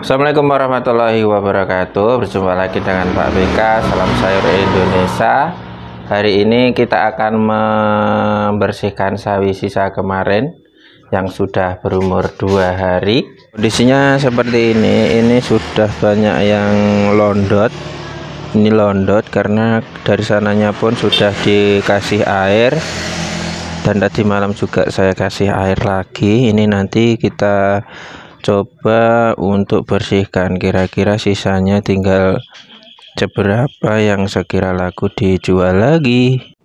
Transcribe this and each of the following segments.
Assalamualaikum warahmatullahi wabarakatuh. Berjumpa lagi dengan Pak BK Salam sayur Indonesia. Hari ini kita akan membersihkan sawi sisa kemarin Yang sudah berumur dua hari. Kondisinya seperti ini Ini sudah banyak yang londot. Ini londot karena dari sananya pun sudah dikasih air. Dan tadi malam juga saya kasih air lagi. Ini nanti kita coba untuk bersihkan kira-kira sisanya tinggal seberapa yang sekira laku dijual lagi.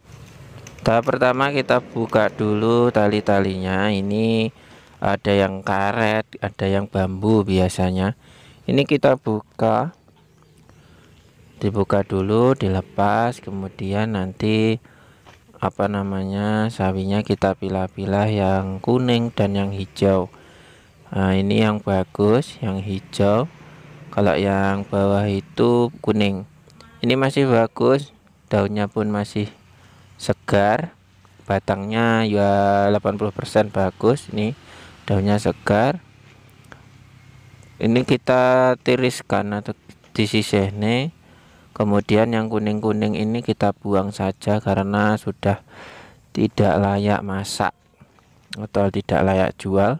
Tahap pertama kita buka dulu tali-talinya. Ini ada yang karet ada yang bambu biasanya. Ini kita buka dibuka dulu dilepas kemudian nanti apa namanya sawinya kita pilah-pilah yang kuning dan yang hijau nah ini yang bagus yang hijau. Kalau yang bawah itu kuning. Ini masih bagus daunnya pun masih segar. Batangnya ya 80% bagus ini daunnya segar. Ini kita tiriskan atau di sisi ini. Kemudian yang kuning-kuning ini kita buang saja karena sudah tidak layak masak atau tidak layak jual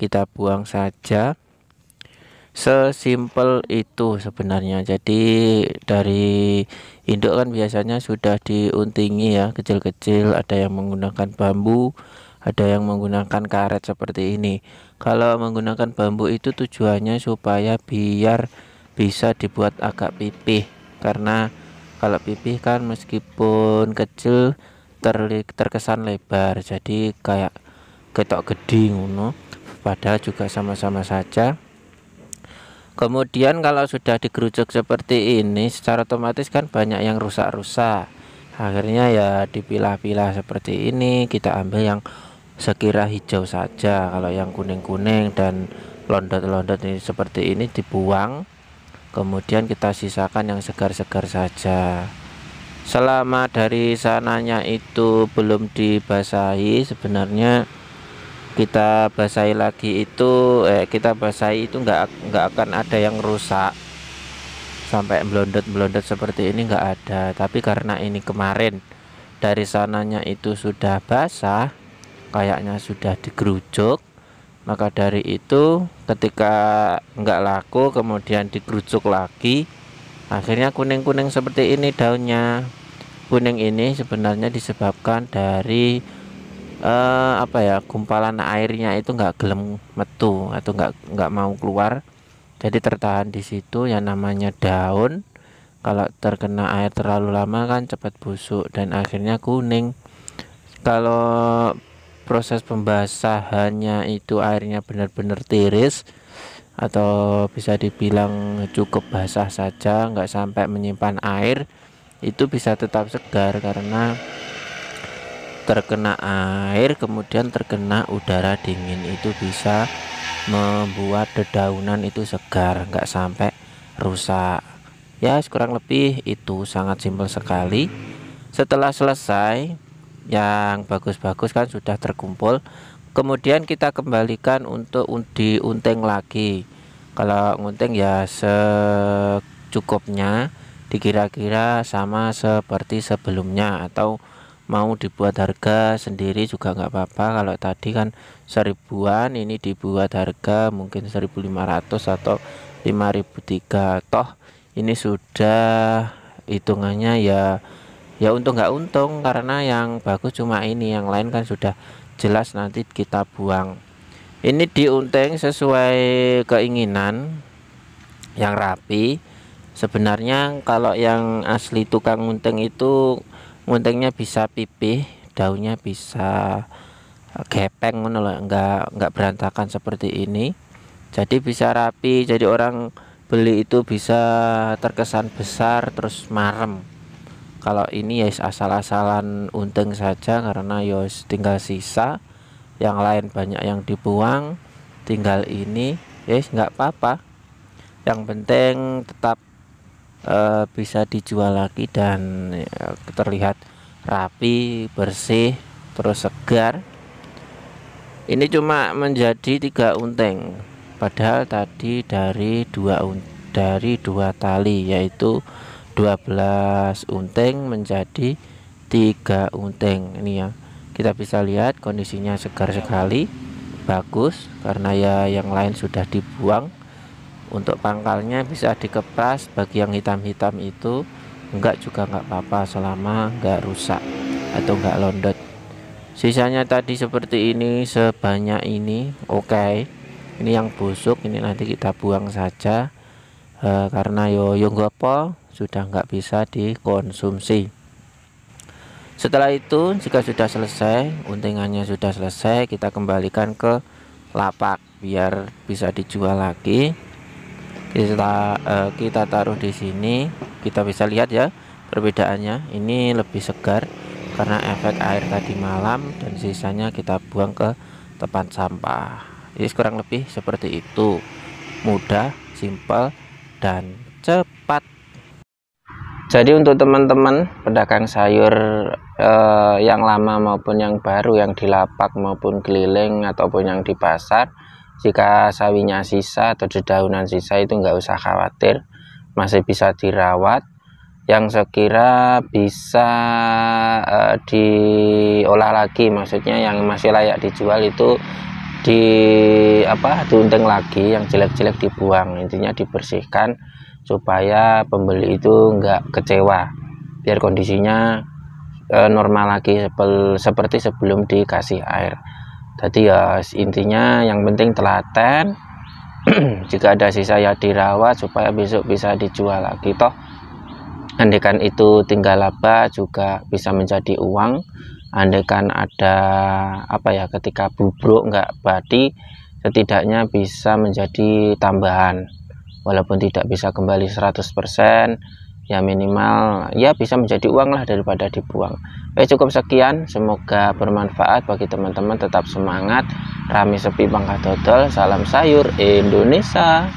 kita buang saja. Sesimpel itu sebenarnya. Jadi dari induk kan biasanya sudah diuntingi ya kecil-kecil. Ada yang menggunakan bambu ada yang menggunakan karet seperti ini. Kalau menggunakan bambu itu tujuannya supaya biar bisa dibuat agak pipih. Karena kalau pipih kan meskipun kecil ter terkesan lebar. Jadi kayak ketok gede ngono padahal juga sama-sama saja. Kemudian kalau sudah digerucuk seperti ini secara otomatis kan banyak yang rusak-rusak. Akhirnya ya dipilah-pilah seperti ini kita ambil yang sekira hijau saja. Kalau yang kuning-kuning dan londot-londot ini seperti ini dibuang kemudian kita sisakan yang segar-segar saja. Selama dari sananya itu belum dibasahi sebenarnya kita basahi lagi itu eh kita basahi itu enggak enggak akan ada yang rusak. Sampai melondot-melondot seperti ini enggak ada. Tapi karena ini kemarin dari sananya itu sudah basah kayaknya sudah digerucuk maka dari itu ketika enggak laku kemudian digerucuk lagi akhirnya kuning-kuning seperti ini daunnya. Kuning ini sebenarnya disebabkan dari uh, apa ya gumpalan airnya itu enggak gelem metu atau enggak enggak mau keluar. Jadi tertahan di situ yang namanya daun. Kalau terkena air terlalu lama kan cepat busuk dan akhirnya kuning. Kalau proses pembasahannya itu airnya benar-benar tiris atau bisa dibilang cukup basah saja enggak sampai menyimpan air itu bisa tetap segar karena terkena air kemudian terkena udara dingin itu bisa membuat dedaunan itu segar nggak sampai rusak. Ya kurang lebih itu sangat simpel sekali. Setelah selesai yang bagus-bagus kan sudah terkumpul. Kemudian kita kembalikan untuk diunting lagi. Kalau ngunting ya secukupnya dikira-kira sama seperti sebelumnya atau mau dibuat harga sendiri juga nggak apa-apa. Kalau tadi kan seribuan ini dibuat harga mungkin 1500 atau 5003 toh ini sudah hitungannya ya ya untung nggak untung. Karena yang bagus cuma ini yang lain kan sudah jelas nanti kita buang. Ini diunting sesuai keinginan yang rapi. Sebenarnya kalau yang asli tukang unting itu nguntingnya bisa pipih daunnya bisa gepeng enggak enggak berantakan seperti ini. Jadi bisa rapi jadi orang beli itu bisa terkesan besar terus marem. Kalau ini ya asal-asalan untung saja karena ya tinggal sisa yang lain banyak yang dibuang tinggal ini ya nggak apa-apa. Yang penting tetap uh, bisa dijual lagi dan uh, terlihat rapi bersih terus segar. Ini cuma menjadi tiga unteng padahal tadi dari dua dari dua tali yaitu 12 unting menjadi tiga unting ini ya kita bisa lihat kondisinya segar sekali bagus karena ya yang lain sudah dibuang untuk pangkalnya bisa dikepas bagi yang hitam-hitam itu enggak juga enggak apa-apa selama enggak rusak atau enggak londot. Sisanya tadi seperti ini sebanyak ini oke. Okay. ini yang busuk ini nanti kita buang saja. E, karena yo yo apa sudah enggak bisa dikonsumsi. Setelah itu jika sudah selesai untingannya sudah selesai kita kembalikan ke lapak biar bisa dijual lagi kita uh, kita taruh di sini kita bisa lihat ya perbedaannya. Ini lebih segar karena efek air tadi malam dan sisanya kita buang ke tempat sampah. Jadi kurang lebih seperti itu. Mudah simpel dan cepat. Jadi untuk teman-teman pedagang sayur eh, yang lama maupun yang baru yang di lapak maupun keliling ataupun yang di pasar jika sawinya sisa atau dedaunan sisa itu nggak usah khawatir masih bisa dirawat yang sekira bisa eh, diolah lagi maksudnya yang masih layak dijual itu di apa diunting lagi yang jelek-jelek dibuang intinya dibersihkan supaya pembeli itu enggak kecewa biar kondisinya e, normal lagi seperti sebelum dikasih air jadi ya intinya yang penting telaten. Jika ada sisa ya dirawat supaya besok bisa dijual lagi toh. Andekan itu tinggal laba juga bisa menjadi uang. Andekan ada apa ya ketika bubruk enggak badi setidaknya bisa menjadi tambahan. Walaupun tidak bisa kembali 100% ya minimal ya bisa menjadi uang lah daripada dibuang. Oke cukup sekian. Semoga bermanfaat bagi teman-teman. Tetap semangat. Rame sepi bangka dodol. Salam sayur Indonesia